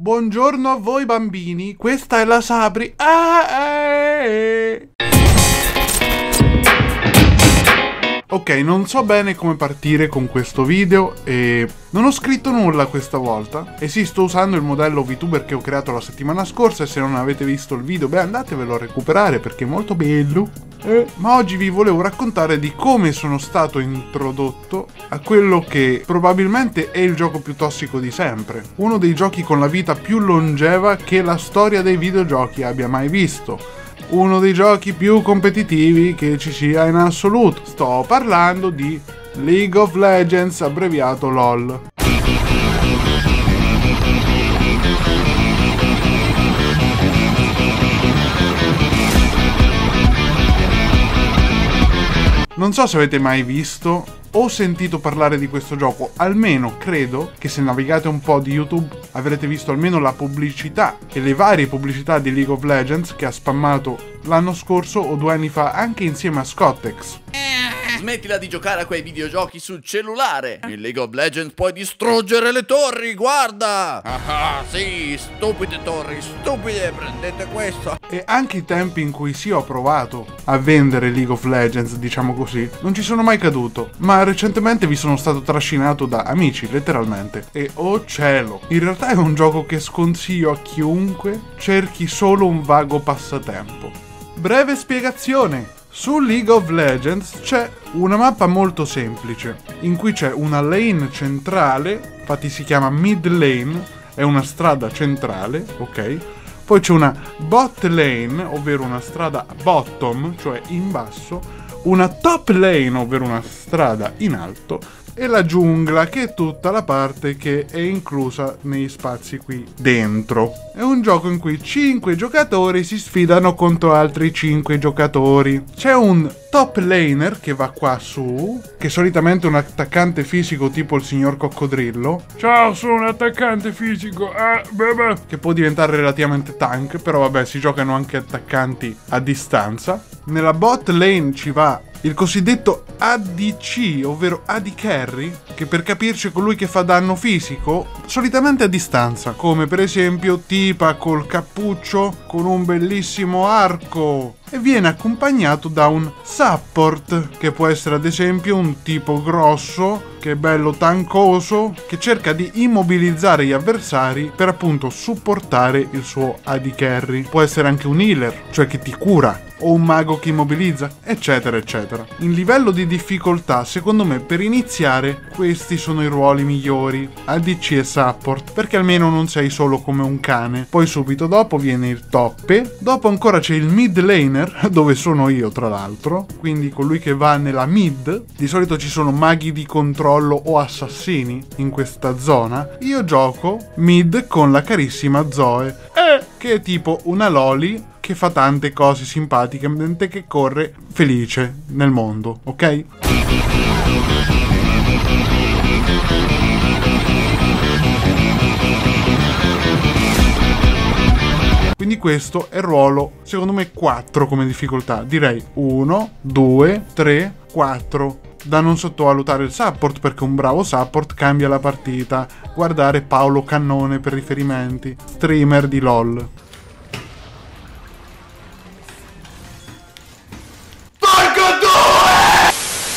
Buongiorno a voi bambini, questa è la Sabri. Ah, eh. Ok, non so bene come partire con questo video e non ho scritto nulla questa volta e sì, sto usando il modello VTuber che ho creato la settimana scorsa e se non avete visto il video, beh andatevelo a recuperare perché è molto bello. Eh, ma oggi vi volevo raccontare di come sono stato introdotto a quello che probabilmente è il gioco più tossico di sempre. Uno dei giochi con la vita più longeva che la storia dei videogiochi abbia mai visto uno dei giochi più competitivi che ci sia in assoluto. Sto parlando di League of Legends, abbreviato LOL. Non so se avete mai visto o sentito parlare di questo gioco, almeno credo che se navigate un po' di YouTube avrete visto almeno la pubblicità e le varie pubblicità di League of Legends che ha spammato l'anno scorso o due anni fa anche insieme a Scottex. Smettila di giocare a quei videogiochi sul cellulare. In League of Legends puoi distruggere le torri, guarda! Ah, sì, stupide torri, stupide, prendete questo. E anche i tempi in cui sì ho provato a vendere League of Legends, diciamo così, non ci sono mai caduto. Ma recentemente vi sono stato trascinato da amici, letteralmente. E oh cielo, in realtà è un gioco che sconsiglio a chiunque cerchi solo un vago passatempo. Breve spiegazione. Su League of Legends c'è una mappa molto semplice, in cui c'è una lane centrale, infatti si chiama mid lane, è una strada centrale, ok? Poi c'è una bot lane, ovvero una strada bottom, cioè in basso, una top lane, ovvero una strada in alto, e la giungla che è tutta la parte che è inclusa nei spazi qui dentro. È un gioco in cui 5 giocatori si sfidano contro altri 5 giocatori. C'è un top laner che va qua su, che solitamente è un attaccante fisico tipo il signor coccodrillo. Ciao, sono un attaccante fisico, eh, bebe. Che può diventare relativamente tank, però vabbè, si giocano anche attaccanti a distanza. Nella bot lane ci va il cosiddetto ADC, ovvero AD Carry, che per capirci è colui che fa danno fisico, solitamente a distanza, come per esempio Tipa col cappuccio con un bellissimo arco e viene accompagnato da un support, che può essere ad esempio un tipo grosso, che è bello tancoso, che cerca di immobilizzare gli avversari per appunto supportare il suo AD carry. Può essere anche un healer, cioè che ti cura o un mago che immobilizza, eccetera, eccetera. In livello di difficoltà, secondo me, per iniziare, questi sono i ruoli migliori, ADC e support, perché almeno non sei solo come un cane. Poi subito dopo viene il toppe, dopo ancora c'è il mid laner, dove sono io tra l'altro, quindi colui che va nella mid, di solito ci sono maghi di controllo o assassini in questa zona, io gioco mid con la carissima Zoe, eh, che è tipo una loli che fa tante cose simpatiche mentre che corre felice nel mondo, ok? Quindi questo è il ruolo, secondo me, 4 come difficoltà. Direi 1, 2, 3, 4 da non sottovalutare il support perché un bravo support cambia la partita. Guardare Paolo Cannone per riferimenti, streamer di LOL.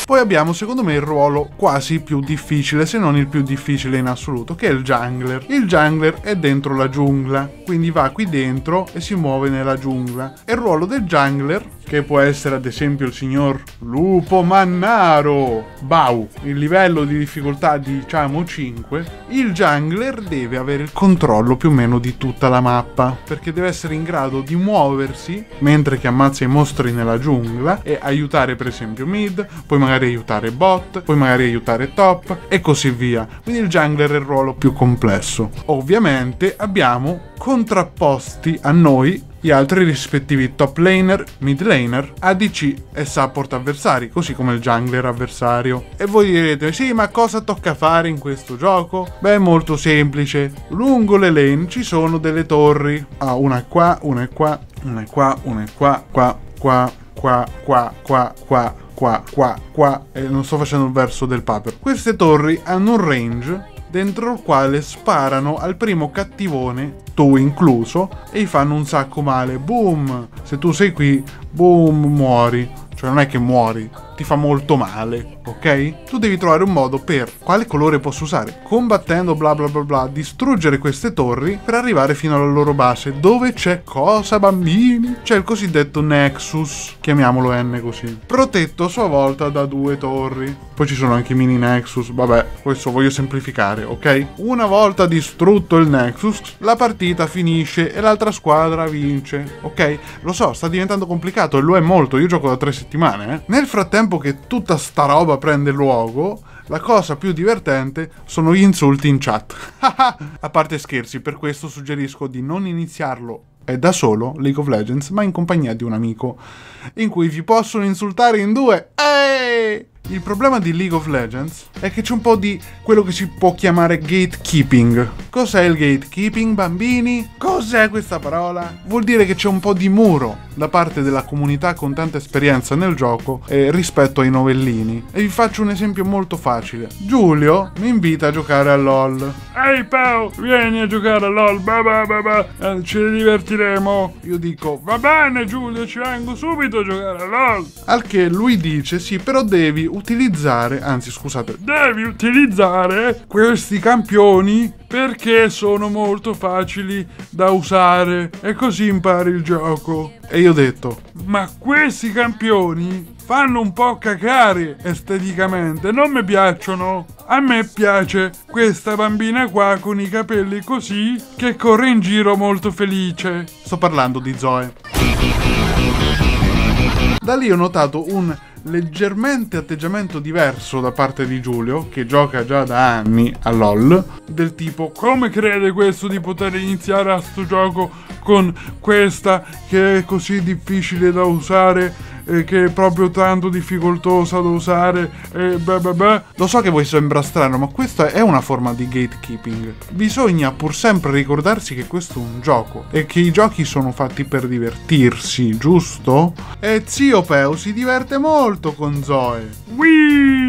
Poi abbiamo secondo me il ruolo quasi più difficile, se non il più difficile in assoluto, che è il jungler. Il jungler è dentro la giungla, quindi va qui dentro e si muove nella giungla. E il ruolo del jungler che può essere ad esempio il signor Lupo Mannaro. Bau, il livello di difficoltà diciamo 5, il jungler deve avere il controllo più o meno di tutta la mappa, perché deve essere in grado di muoversi mentre che ammazza i mostri nella giungla e aiutare per esempio mid, poi magari aiutare bot, poi magari aiutare top e così via. Quindi il jungler è il ruolo più complesso. Ovviamente abbiamo contrapposti a noi gli altri rispettivi top laner, mid laner, ADC e support avversari, così come il jungler avversario. E voi direte, sì, ma cosa tocca fare in questo gioco? Beh, è molto semplice. Lungo le lane ci sono delle torri. Ah, una qua, una qua, una qua, una qua, qua, qua, qua, qua, qua, qua, qua, qua, qua, e non sto facendo il verso del paper. Queste torri hanno un range dentro il quale sparano al primo cattivone, tu incluso, e gli fanno un sacco male. Boom! Se tu sei qui, boom, muori. Cioè non è che muori, ti fa molto male, ok? Tu devi trovare un modo per quale colore posso usare, combattendo bla bla bla bla, distruggere queste torri per arrivare fino alla loro base, dove c'è cosa bambini? C'è il cosiddetto Nexus, chiamiamolo N così, protetto a sua volta da due torri. Poi ci sono anche i mini Nexus, vabbè, questo voglio semplificare, ok? Una volta distrutto il Nexus, la partita finisce e l'altra squadra vince, ok? Lo so, sta diventando complicato e lo è molto, io gioco da tre settimane, eh? Nel frattempo che tutta sta roba prende luogo, la cosa più divertente sono gli insulti in chat. A parte scherzi, per questo suggerisco di non iniziarlo da solo League of Legends, ma in compagnia di un amico, in cui vi possono insultare in due. Eeeh! Il problema di League of Legends è che c'è un po' di quello che si può chiamare gatekeeping. Cos'è il gatekeeping, bambini? Cos'è questa parola? Vuol dire che c'è un po' di muro da parte della comunità con tanta esperienza nel gioco eh, rispetto ai novellini. E vi faccio un esempio molto facile. Giulio mi invita a giocare a LOL. Ehi Pau, vieni a giocare a LOL, ba ba ba ba, eh, ci divertiremo. Io dico, Va bene Giulio, ci vengo subito a giocare a LOL. al che lui dice, sì, però devi utilizzare, anzi scusate, Devi utilizzare questi campioni perché sono molto facili da usare e così impari il gioco. e io ho detto, Ma questi campioni fanno un po' cacare esteticamente, non mi piacciono. A me piace questa bambina qua con i capelli così che corre in giro molto felice. sto parlando di Zoe. Da lì ho notato un leggermente atteggiamento diverso da parte di Giulio, che gioca già da anni a LOL, del tipo Come crede questo di poter iniziare a sto gioco con questa che è così difficile da usare e che è proprio tanto difficoltosa da usare e beh beh beh Lo so che voi sembra strano, ma questa è una forma di gatekeeping. Bisogna pur sempre ricordarsi che questo è un gioco e che i giochi sono fatti per divertirsi, giusto? E zio Peu si diverte molto con Zoe. Whee!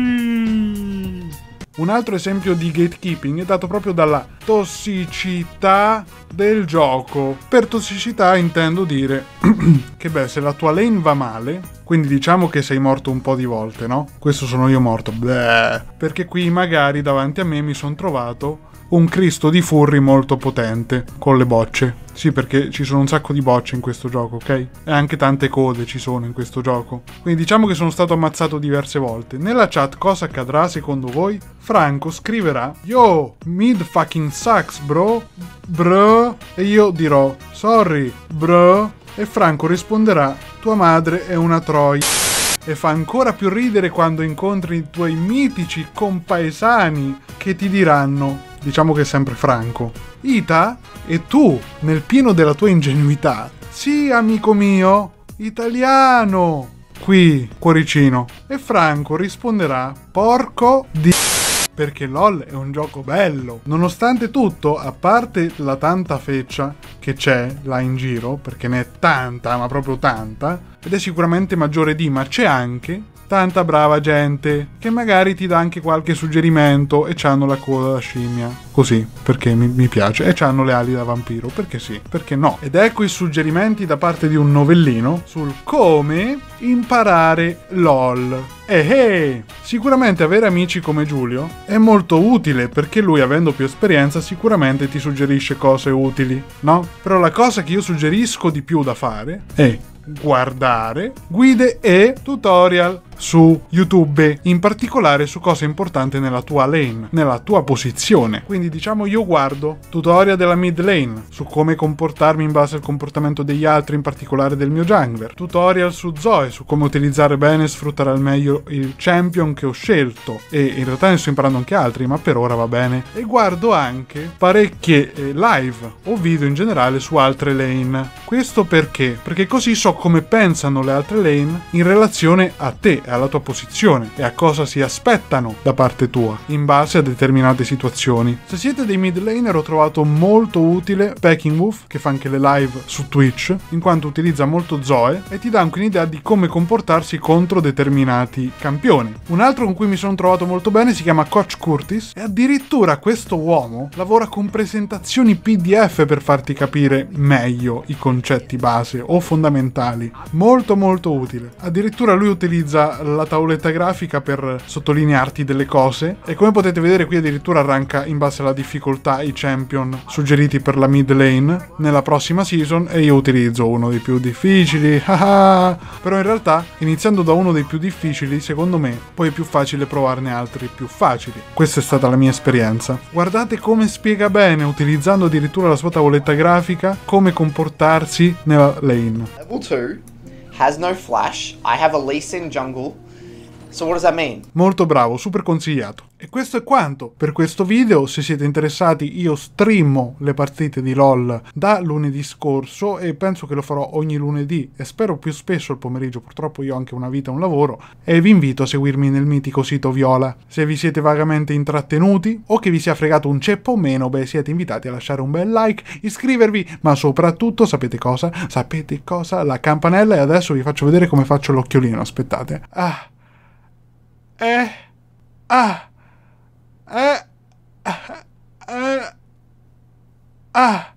Un altro esempio di gatekeeping è dato proprio dalla tossicità del gioco. Per tossicità intendo dire che beh, se la tua lane va male, quindi diciamo che sei morto un po' di volte, no? Questo sono io morto. Bleh. Perché qui magari davanti a me mi sono trovato un Cristo di furri molto potente con le bocce. Sì, perché ci sono un sacco di bocce in questo gioco, ok? E anche tante code ci sono in questo gioco. Quindi diciamo che sono stato ammazzato diverse volte. Nella chat cosa accadrà secondo voi? Franco scriverà Yo, mid fucking sucks, bro. Bro. E io dirò Sorry, bro. E Franco risponderà Tua madre è una troia. E fa ancora più ridere quando incontri i tuoi mitici compaesani che ti diranno, diciamo che è sempre Franco, Ita, e tu, nel pieno della tua ingenuità, sì, amico mio, italiano, qui, cuoricino. E Franco risponderà, porco di... Perché LOL è un gioco bello. Nonostante tutto, a parte la tanta feccia che c'è là in giro, perché ne è tanta, ma proprio tanta, ed è sicuramente maggiore di, ma c'è anche tanta brava gente che magari ti dà anche qualche suggerimento e c'hanno la coda da scimmia. Così, perché mi, mi piace. E c'hanno le ali da vampiro, perché sì, perché no. Ed ecco i suggerimenti da parte di un novellino sul come imparare LOL. E eh, sicuramente avere amici come Giulio è molto utile perché lui avendo più esperienza sicuramente ti suggerisce cose utili, no? Però la cosa che io suggerisco di più da fare è guardare guide e tutorial su YouTube, in particolare su cose importanti nella tua lane, nella tua posizione. Quindi diciamo io guardo tutorial della mid lane su come comportarmi in base al comportamento degli altri, in particolare del mio jungler, tutorial su Zoe su come utilizzare bene e sfruttare al meglio il champion che ho scelto e in realtà ne sto imparando anche altri, ma per ora va bene. E guardo anche parecchie eh, live o video in generale su altre lane. Questo perché? Perché così so come pensano le altre lane in relazione a te e alla tua posizione e a cosa si aspettano da parte tua in base a determinate situazioni. Se siete dei mid laner ho trovato molto utile Packing Wolf che fa anche le live su Twitch in quanto utilizza molto Zoe e ti dà anche un'idea di come comportarsi contro determinati campioni. Un altro con cui mi sono trovato molto bene si chiama Coach Curtis e addirittura questo uomo lavora con presentazioni PDF per farti capire meglio i concetti base o fondamentali. Molto molto utile. Addirittura lui utilizza la tavoletta grafica per sottolinearti delle cose e come potete vedere qui addirittura arranca in base alla difficoltà i champion suggeriti per la mid lane nella prossima season e io utilizzo uno dei più difficili. Però in realtà iniziando da uno dei più difficili secondo me poi è più facile provarne altri più facili. Questa è stata la mia esperienza. Guardate come spiega bene utilizzando addirittura la sua tavoletta grafica come comportarsi nella lane. Level 2 has no flash. I have a Lee Sin jungle. Mean? Molto bravo, super consigliato. E questo è quanto per questo video. Se siete interessati, io streamo le partite di LOL da lunedì scorso e penso che lo farò ogni lunedì e spero più spesso il pomeriggio. Purtroppo io ho anche una vita e un lavoro e vi invito a seguirmi nel mitico sito Viola. Se vi siete vagamente intrattenuti o che vi sia fregato un ceppo o meno, beh, siete invitati a lasciare un bel like, iscrivervi, ma soprattutto sapete cosa? Sapete cosa? La campanella e adesso vi faccio vedere come faccio l'occhiolino. Aspettate. Ah. Eh. Ah. Eh. Ah. Ah.